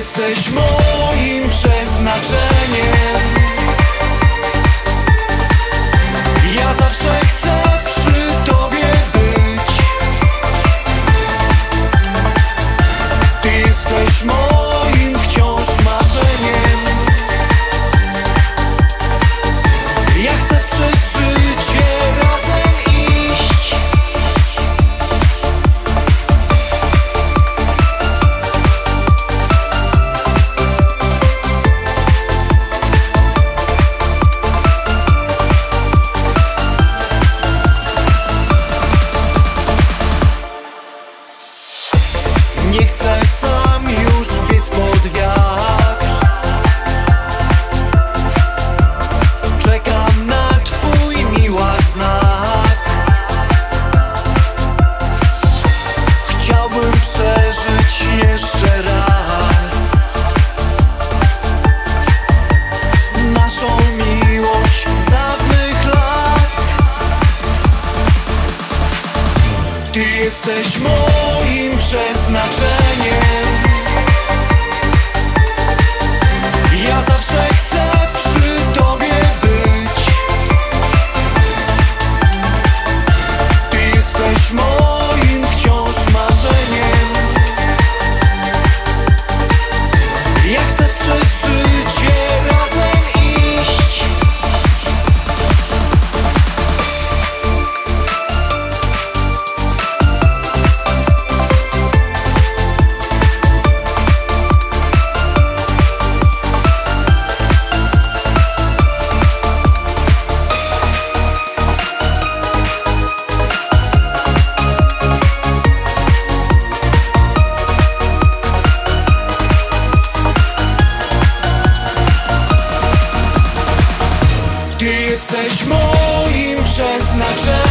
Jesteś moim przeznaczeniem. Ja zawsze chcę przy tobie być. Ty jesteś moim Nie chcę sam już biec pod wiatr. Czekam na twój miła znak. Chciałbym przeżyć jeszcze raz Naszą miłość z dawnych lat. Ty jesteś moim przeznaczenie. Jesteś moim przeznaczeniem.